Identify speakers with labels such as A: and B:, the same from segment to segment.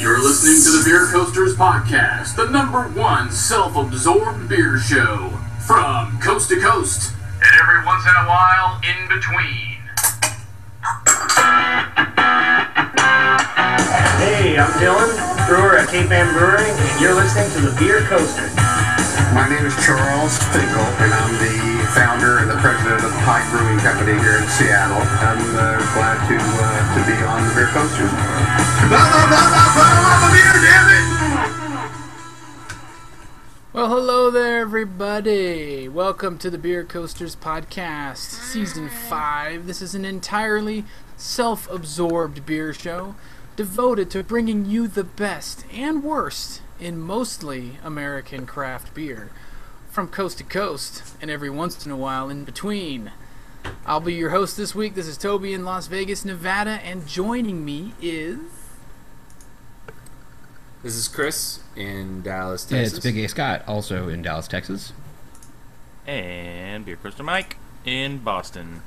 A: You're listening to the Beer Coasters Podcast, the number one self absorbed beer show. From coast to coast, and every once in a while, in between.
B: Hey, I'm Dylan, brewer at Cape Ann Brewing, and you're listening to the Beer Coaster.
C: My name is Charles Finkel, and I'm the founder and the president of the Pike Brewing Company here in Seattle. I'm uh, glad to uh, to be on the Beer Coasters.
D: Well, hello there, everybody. Welcome to the Beer Coasters Podcast, Season 5. This is an entirely self absorbed beer show devoted to bringing you the best and worst in mostly American craft beer from coast to coast and every once in a while in between. I'll be your host this week. This is Toby in Las Vegas, Nevada, and joining me is.
E: This is Chris in Dallas, Texas.
F: It's Big A Scott, also in Dallas, Texas.
G: And Beer Coaster Mike in Boston.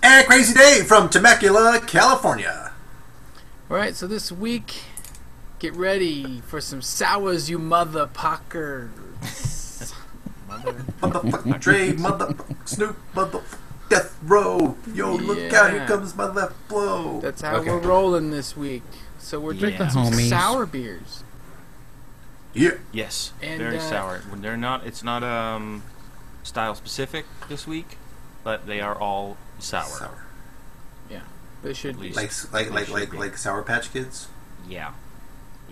H: And Crazy Dave from Temecula, California.
D: Alright, so this week, get ready for some sours, you mother pockers.
H: Motherfucking Dre, motherfucking Snoop, motherfucking Death Row. Yo, look out, here comes my left blow.
D: That's how
E: Okay.
D: we're rolling this week. So we're drinking
F: the
D: some
F: homies.
D: sour beers.
H: Yeah.
G: Yes,
D: And,
G: very
D: uh,
G: sour. When they're not, it's not um style specific this week, but they are all sour.
H: Sour.
D: Yeah, They should be.
H: Like, like, like, like,
G: be.
H: like Sour Patch Kids.
G: Yeah,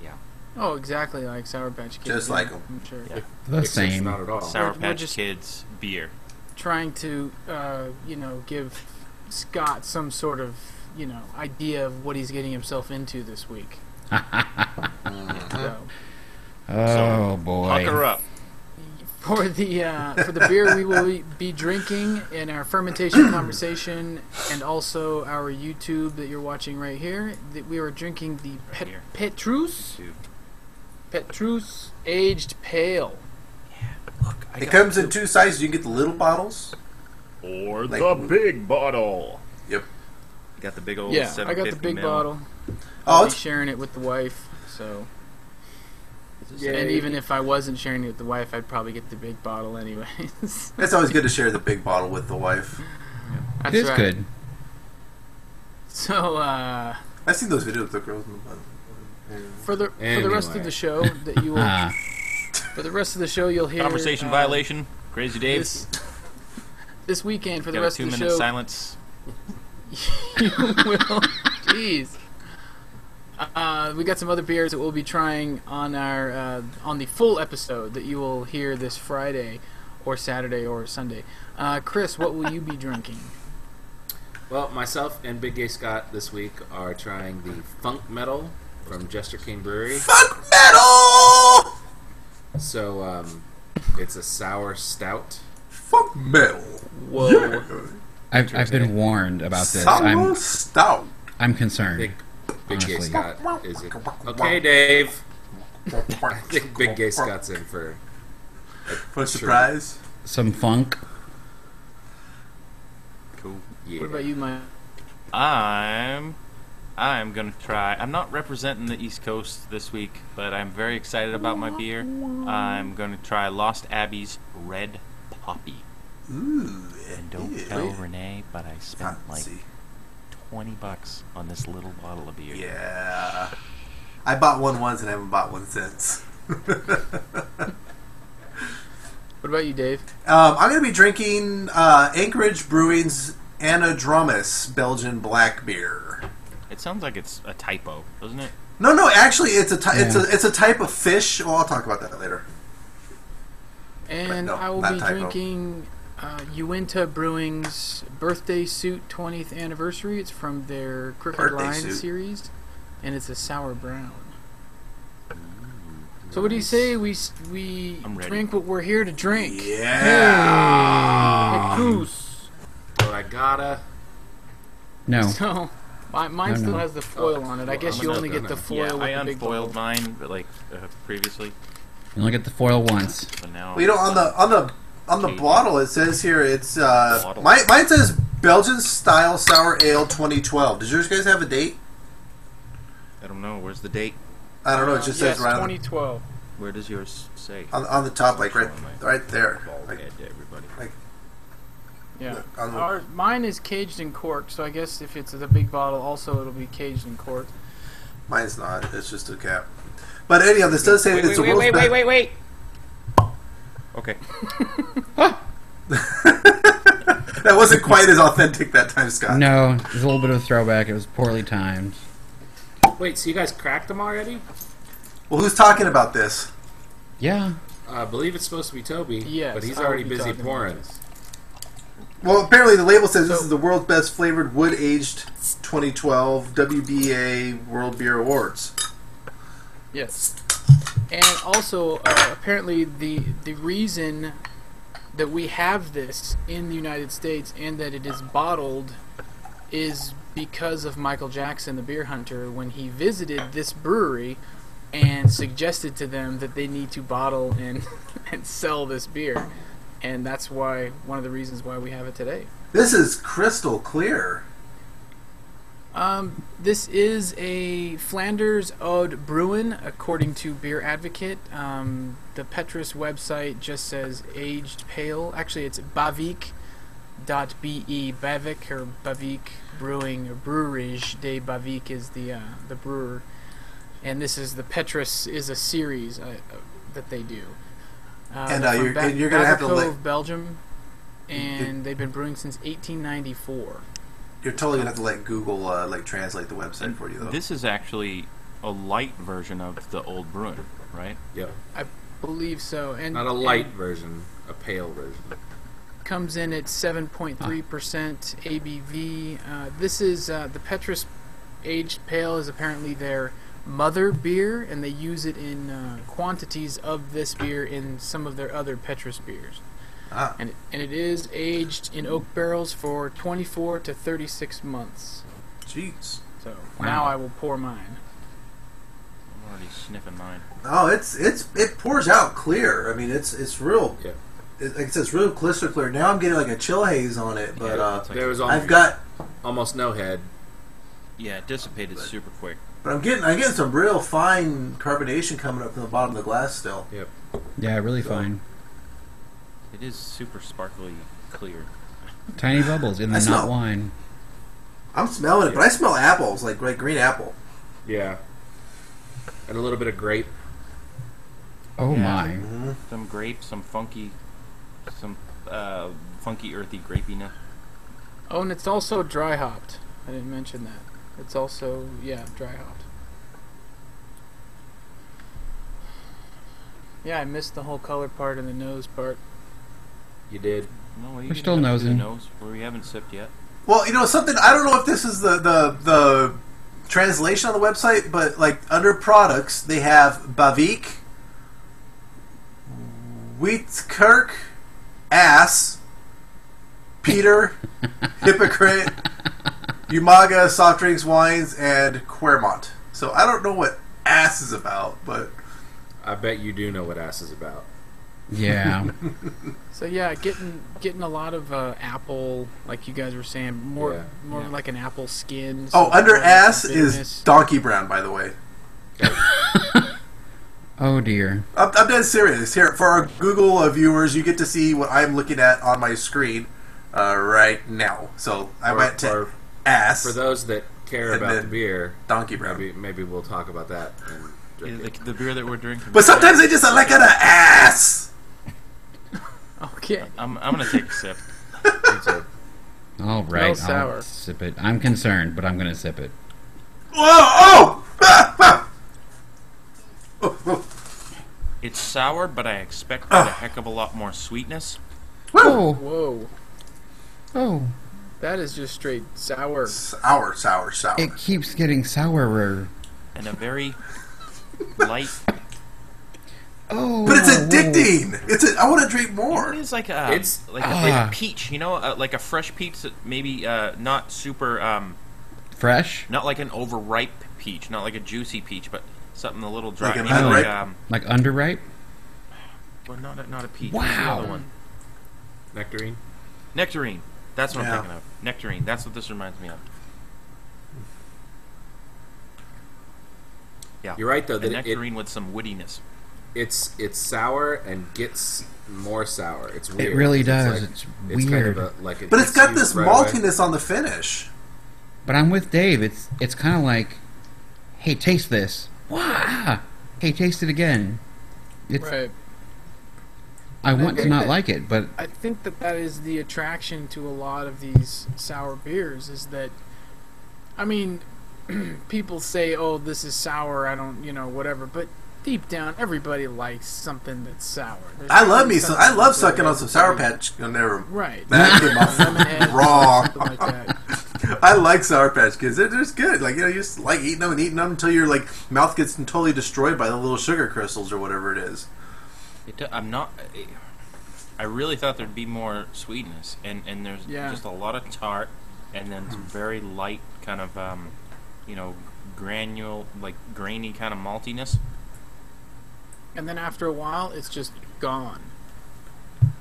G: yeah.
D: Oh, exactly like Sour Patch Kids.
H: Just
D: yeah,
H: like 'em.
D: I'm sure.
G: Yeah.
F: The
E: Except
F: same.
E: Not at all.
G: Sour
D: We're- we're
G: Patch Kids beer.
D: Trying to, uh, you know, give Scott some sort of, you know, idea of what he's getting himself into this week. So,
F: Oh boy.
G: Pucker up.
D: for the uh, for the beer we will be drinking in our fermentation conversation and also our YouTube that you're watching right here, that we are drinking the Pet-
G: here.
D: Petrus
G: Dude.
D: Petrus aged pale.
G: Yeah, Look, I
H: It comes
G: the-
H: in two sizes. You can get the little bottles.
G: or
H: like-
G: the big bottle.
H: Yep.
G: You got the big old.
D: Yeah, I got the big
G: mil.
D: bottle.
H: Oh,
D: I'll be
H: it's,
D: sharing it with the wife. So,
G: Yeah,
D: and even if I wasn't sharing it with the wife, I'd probably get the big bottle anyways.
H: it's always good to share the big bottle with the wife.
D: That's
F: It is
D: right.
F: good.
D: So, uh,
H: I've seen those videos of the girls in the butt.
D: for the for the rest of the show that you will
F: Ah,
D: for the rest of the show you'll hear
G: Conversation
D: uh,
G: violation. Crazy Dave.
D: This, this weekend for the
G: got a
D: rest of the
G: minute
D: show,
G: silence.
D: you will. Jeez. Uh, we got some other beers that we'll be trying on our uh, on the full episode that you will hear this Friday, or Saturday or Sunday. Uh, Chris, what will you be drinking?
E: Well, myself and Big Gay Scott this week are trying the Funk Metal from Jester King Brewery.
H: Funk metal!
E: So, um, it's a sour stout.
H: Funk metal.
D: Whoa.
F: I've, I've been warned about this.
H: Sour
F: I'm
H: stout.
F: I'm concerned.
E: Big, Big Gay Scott is it? Okay, Dave. I think Big Gay Scott's in for.
H: For a surprise.
F: Some funk.
G: Cool.
E: Yeah.
D: What about you, Mike?
G: I'm I'm gonna try. I'm not representing the East Coast this week, but I'm very excited about my beer. I'm gonna try Lost Abbey's Red Poppy.
H: Ooh.
G: And don't
H: yeah.
G: tell Renee, but I spent like
H: Fancy.
G: twenty bucks on this little bottle of beer.
H: Yeah. I bought one once and I haven't bought one since. um,
D: What about you, Dave?
H: I'm going to be drinking uh, Anchorage Brewing's Anadromous Belgian black beer.
G: It sounds like it's a typo, doesn't it?
H: No, no, actually, it's a ty- it's a it's a type of fish. Well, I'll talk about that later.
D: And
H: no,
D: I will be
H: typo.
D: drinking uh, Uinta Brewing's Birthday Suit 20th Anniversary. It's from their Crooked
H: Birthday
D: Line
H: Suit.
D: series, and it's a sour brown. So what do you say we we drink what we're here to drink?
H: Yeah.
D: Petrus.
E: But I gotta.
F: No.
D: So my, mine
F: No,
D: still
F: no.
D: has the foil on it. I guess
E: I'm
D: you only get the foil
G: yeah,
D: with
G: I
D: the big
G: unfoiled mine, but like uh, previously,
F: You only get the foil once.
G: but now.
H: Well, you know, on the on the on the bottle it says here it's uh
G: Bottle.
H: mine, mine says Belgian style sour ale 2012. Does yours guys have a date?
G: I don't know. Where's the date?
H: I don't know. It just
D: yes,
H: says right on,
D: 2012.
G: Where does yours say?
H: on, on the top, like right, right there.
G: Bald
H: Like,
G: head to everybody.
D: Yeah.
H: on the-
D: Our, mine is caged in cork, so I guess if it's the big bottle, also it'll be caged in cork.
H: mine's not. It's just a cap. But anyhow, this does say that it's the world's wait, best.
E: Wait, wait, wait.
G: Okay.
H: that wasn't quite as authentic that time, Scott.
F: No, it was a little bit of a throwback. It was poorly timed.
E: Wait, so you guys cracked them already?
H: Well, who's talking about this?
F: Yeah.
E: I believe it's supposed to be Toby,
D: Yes.
E: but he's
D: I
E: already
D: be
E: busy pouring.
D: this.
H: Well, apparently the label says this is the world's best flavored wood aged 2012 WBA World Beer Awards.
D: Yes. And also, uh, apparently, the the reason that we have this in the United States and that it is bottled is because of Michael Jackson, the beer hunter, when he visited this brewery and suggested to them that they need to bottle and and sell this beer, and that's why one of the reasons why we have it today.
H: This is crystal clear.
D: Um, this is a Flanders Oud Bruin, according to Beer Advocate. Um, the Petrus website just says aged pale. Actually, it's bavik.be, Bavik or Bavik Brewing or Brewerage de Bavik is the uh, the brewer, and this is the Petrus is a series uh, uh, that they do. Uh,
H: And, uh, you're- and you're gonna have to let-
D: Belgium, and they've been brewing since 1894.
H: You're totally gonna have to let Google uh, like translate the website for you though.
G: This is actually a light version of the old Bruin, right?
E: Yeah, I
D: believe so, and
E: Not a light version, a pale version.
D: comes in at 7.3% ABV. Uh, this is uh, the Petrus Aged Pale is apparently their mother beer, and they use it in uh, quantities of this beer in some of their other Petrus beers.
H: Ah.
D: And, and it is aged in oak barrels for 24 to 36 months.
H: Jeez.
D: So
F: Wow.
D: now I will pour mine.
G: I'm already sniffing mine.
H: Oh, it's it's it pours out clear. I mean, it's it's real.
E: Yeah.
H: It, like I said, it's real crystal clear. Now I'm getting like a chill haze on it, but
G: Yeah,
H: uh,
G: like-
E: There was almost,
H: I've got,
E: almost no head.
G: Yeah, it dissipated super quick.
H: but I'm getting I'm getting some real fine carbonation coming up from the bottom of the glass still.
E: Yep.
F: Yeah, really fine.
G: It is super sparkly clear.
F: Tiny bubbles in
H: I
F: the
H: smell-
F: not wine.
H: I'm smelling it, but I smell apples, like like green apple.
E: Yeah. And a little bit of grape.
F: Oh
G: Yeah.
F: my.
H: Mm-hmm.
G: Some grape, some funky, some uh, funky earthy grapiness.
D: Oh, and it's also dry hopped. I didn't mention that. It's also, yeah, dry hopped. Yeah, I missed the whole color part and the nose part.
E: You did.
G: No, you
F: We're still nosing.
G: Nose, where we haven't sipped yet.
H: Well, you know something. I don't know if this is the the the translation on the website, but like under products, they have Bavik, Wittekerke, ass, Peter, hypocrite, Umaga soft drinks, wines, and Kwaremont. So I don't know what ass is about, but
E: I bet you do know what ass is about.
F: Yeah.
D: So yeah, getting getting a lot of uh, apple, like you guys were saying, more
E: Yeah.
D: more
G: Yeah.
D: like an apple skin.
H: oh, under ass is donkey brown, by the way.
F: oh dear.
H: I'm, I'm dead serious. Here, for our Google uh, viewers, you get to see what I'm looking at on my screen uh, right now. So I
E: Or-
H: went to
E: or
H: ass,
E: For those that care about the beer,
H: donkey brown.
E: maybe maybe we'll talk about that. And
G: Yeah, the, the beer that we're drinking.
H: But sometimes they just are like an ass.
D: Okay.
G: I'm, I'm gonna take a sip.
E: Me too.
F: All right.
D: sour.
F: I'll sip it. I'm concerned, but I'm gonna sip it.
H: Whoa! Oh! Ah, ah. Oh, oh.
G: It's sour, but I expected
H: Ah.
G: a heck of a lot more sweetness.
H: Woo!
F: Oh.
D: Whoa,
F: Oh.
D: that is just straight sour.
H: Sour, sour, sour.
F: It keeps getting sourer.
G: and a very light.
F: Oh.
H: but it's addicting. It's a, I want to drink more.
G: is like a
E: It's-
G: like a,
F: ah.
G: like a peach, you know, uh, like a fresh peach that maybe uh, not super, um,
F: Fresh?
G: not like an overripe peach, not like a juicy peach, but something a little dry.
H: Like an
G: maybe like, um,
F: Like underripe?
G: well, not a, not a peach.
F: Wow.
G: other one?
E: Nectarine.
G: Nectarine. That's what
H: Yeah.
G: I'm thinking of. Nectarine. That's what this reminds me of. Yeah.
E: You're right though
G: A
E: that it,
G: nectarine with some woodiness.
E: It's it's sour and gets more sour. It's weird.
F: It really
E: It's
F: does.
E: like-
F: It's
E: It's kind
F: weird.
E: of a, like it
H: But it's
E: hits
H: got this
E: right away.
H: maltiness on the finish.
F: But I'm with Dave. It's it's kind of like, hey, taste this. Wow. Hey, taste it again. It's.
D: Right.
F: I want to not
D: that-
F: like it, but
D: I think that that is the attraction to a lot of these sour beers is that, I mean, people say, "Oh, this is sour." I don't, you know, whatever. But deep down, everybody likes something that's sour. There's
H: I love me some. I love sucking on some Sour
D: everybody.
H: Patch. Oh, never.
D: Right.
H: That came off
D: Lemonhead,
H: wrong.
D: like that.
H: I like Sour Patch Kids. They're just good. Like you know, you just like eating them and eating them until your like mouth gets totally destroyed by the little sugar crystals or whatever it is.
G: It, I'm not. I really thought there'd be more sweetness, and and there's
D: Yeah.
G: just a lot of tart, and then some very light kind of, um, you know, granule like grainy kind of maltiness.
D: And then after a while, it's just gone.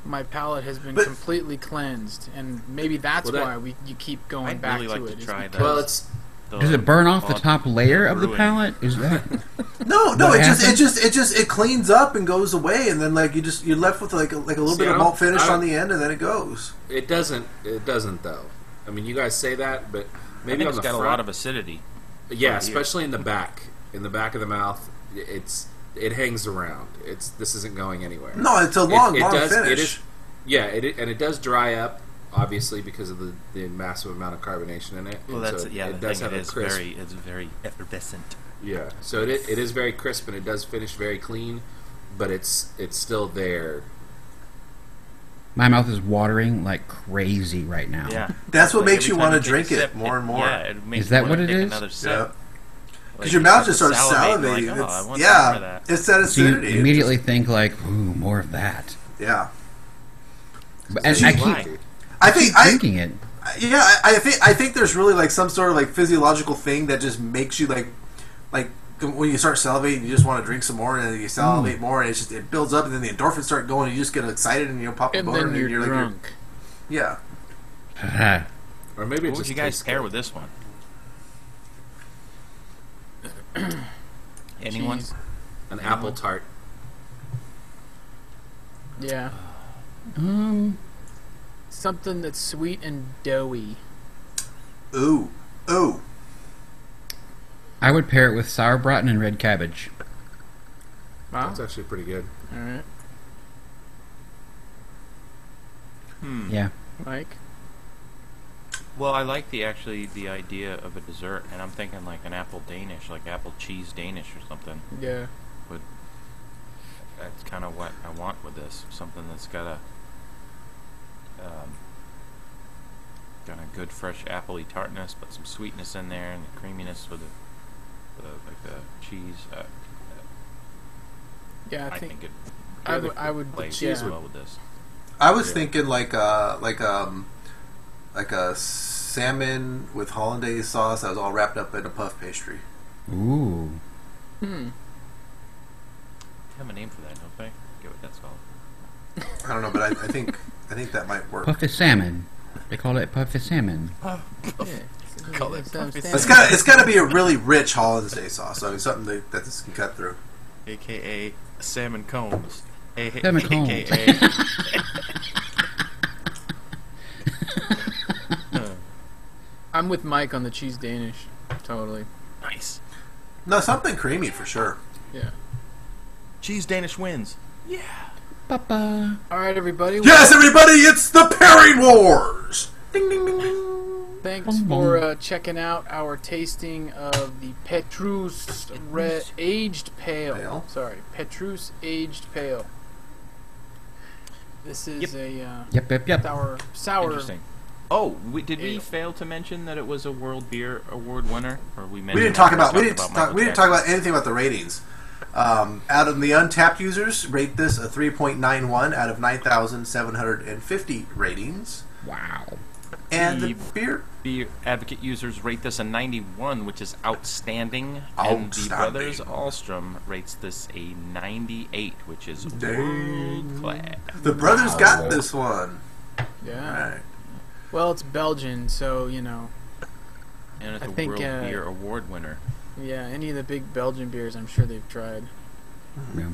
D: My palate has been
H: But-
D: completely cleansed, and maybe that's
E: Well, that-
D: why we you keep going
G: I'd
D: back
G: really
D: to
G: like
D: it.
G: to try
D: because-
G: that.
E: Well, it's
G: The
F: does it burn off the top layer of the palate? Is that?
H: No, no,
F: What
H: it just it just it just it cleans up and goes away, and then like you just you're left with like a, like a little
E: See,
H: bit of
E: don't-
H: malt finish on the end, and then it goes.
E: it doesn't it doesn't though. I mean, you guys say that, but
G: I
E: maybe
G: think
E: on
G: it's got
E: front,
G: a lot of acidity.
E: yeah,
G: right
E: especially in the back, in the back of the mouth. It's it hangs around. It's this isn't going anywhere.
H: No, it's a long,
E: it,
H: long
E: does,
H: finish.
E: It is, yeah, it, and it does dry up, obviously because of the, the massive amount of carbonation in it.
G: Well,
E: and
G: that's
E: so
G: yeah.
E: It does have
G: it
E: a crisp.
G: very it's very effervescent.
E: Yeah, so it, it is very crisp and it does finish very clean, but it's it's still there.
F: My mouth is watering like crazy right now.
G: Yeah,
H: That's what
G: Like,
H: makes you wanna drink it
G: sip,
H: more and more.
G: Yeah, it makes
F: Is that
G: you
F: what
G: wanna
F: it
G: take
F: is?
G: Another sip.
H: Yeah.
G: Like,
H: Because your mouth just starts
G: salivate,
H: salivating.
G: you're like, oh,
H: It's-
G: I want
H: yeah,
G: that.
H: it's that
F: So you immediately
H: just-
F: think like, ooh, more of that.
H: yeah.
F: But, and
H: She's
F: I keep,
G: Why?
H: I think I
F: drinking it.
H: yeah I, I think I think there's really like some sort of like physiological thing that just makes you like like when you start salivating you just want to drink some more and then you salivate mm. more and it just it builds up and then the endorphins start going and you just get excited and you know pop a
D: and
H: boner
D: then you're,
H: and like you're-
D: drunk.
H: yeah
E: Or maybe it
G: What would you guys
E: tastes
G: pair
E: good.
G: with this one? Anyone?
D: Cheese.
E: an apple tart.
D: Yeah,
F: Um,
D: something that's sweet and doughy.
H: ooh ooh
F: I would pair it with sauerbraten and red cabbage.
D: Wow.
E: That's actually pretty good.
D: All right,
G: Hmm.
F: Yeah.
D: Mike.
G: Well, I like the actually the idea of a dessert, and I'm thinking like an apple Danish, like apple cheese Danish or something.
D: Yeah.
G: That's kind of what I want with this. Something that's got a um, got a good fresh appley tartness, but some sweetness in there and the creaminess with the, the like the cheese. Uh,
D: Yeah, I,
G: I,
D: think,
G: think, it
D: I
G: really
D: would- I would-
G: plays
D: yeah.
G: well with this.
H: I was
E: Yeah.
H: thinking like uh like um like a salmon with hollandaise sauce that was all wrapped up in a puff pastry.
F: Ooh.
D: hmm.
G: They have a name for that, don't they? Get what that's called.
H: I don't know, but I, I think I think that might work.
F: Puffy salmon. They call it puffy salmon.
D: Yeah.
G: Call it
D: That's what I'm
G: puffy
D: saying.
H: It's got it's got to be a really rich hollandaise sauce. I mean, something that, that this can cut through.
G: AKA salmon combs. A-
F: Salmon combs.
G: AKA
D: I'm with Mike on the cheese Danish. Totally.
G: nice.
H: No, something creamy for sure.
D: Yeah.
G: Cheese Danish wins. Yeah.
F: Papa.
D: All right, everybody.
H: Yes, everybody, it's the pairing wars. Ding ding ding ding.
D: Thanks for uh, checking out our tasting of the Petrus Re- Aged Pale.
H: Pale?
D: Sorry, Petrus Aged Pale. This is
G: Yep.
D: a uh,
F: Yep, yep, yep.
D: sour, sour.
G: Interesting. Oh, we, did we fail to mention that it was a World Beer Award winner? Or we,
H: We didn't talk about we didn't talk, we didn't talk about anything about the ratings. Um, out of the Untappd users, rate this a 3.91 out of 9,750 ratings.
F: Wow.
H: And the
G: The-
H: beer,
G: Beer Advocate users rate this a 91, which is outstanding. outstanding. And the Brothers Alstrom rates this a 98, which is
H: Dang.
G: world class.
H: the brothers got this one.
D: Yeah.
H: All right.
D: Well, it's Belgian, so you know.
G: And it's
D: I
G: a
D: think,
G: World
D: uh,
G: Beer Award winner.
D: Yeah, any of the big Belgian beers, I'm sure they've tried.
F: Yeah.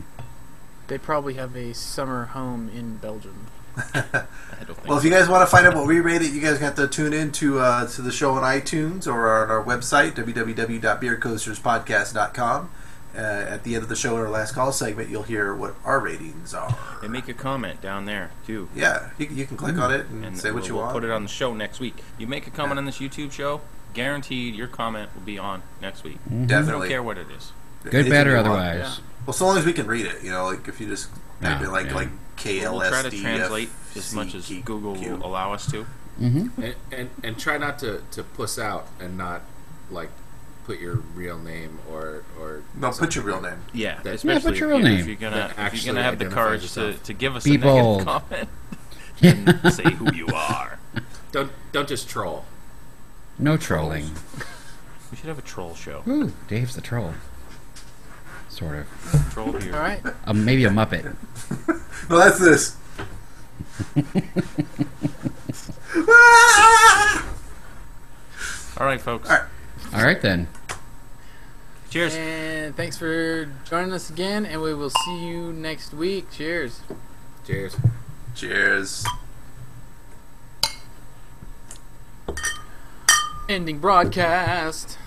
D: They probably have a summer home in Belgium.
G: I don't think
H: Well, if you guys want to find out what we rate it, you guys have to tune in to, uh, to the show on iTunes or on our website, www.beercoasterspodcast.com. Uh, at the end of the show, in our last call segment, you'll hear what our ratings are.
G: and make a comment down there too.
H: Yeah, you, you can click on it and,
G: and
H: say what
G: we'll,
H: you
G: we'll
H: want.
G: put it on the show next week. You make a comment on this YouTube show, guaranteed your comment will be on next week.
F: Mm-hmm.
G: I don't care what it is.
F: Good,
H: Anything
F: bad, or
H: you want.
F: otherwise.
H: Well, so long as we can read it, you know, like if you just type
F: Yeah,
H: like
F: yeah.
H: like KLSD.
G: We'll try to translate as much as Google will allow us to.
F: Mm-hmm.
E: and, and and try not to to puss out and not like put your real name or or
H: No, put your real name.
G: Yeah,
E: That-
G: especially
F: put your
G: if,
F: real
G: you,
F: name.
G: if you're gonna if you're gonna have the
E: identifies
G: courage to,
E: yourself.
G: to give us
F: Be
G: a negative
F: bold.
G: comment and say who you are.
E: don't don't just troll.
F: No trolling.
G: We should have a troll show.
F: Ooh, Dave's the troll. Sort of.
G: Troll beer.
D: All right.
F: Uh, maybe a Muppet.
H: No, that's this.
G: All right, folks.
H: All right.
F: All right then.
G: Cheers.
D: And thanks for joining us again, and we will see you next week. Cheers.
E: Cheers.
H: Cheers.
D: Ending broadcast.